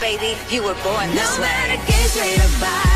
baby. You were born this no way. matter gay, straight or bi.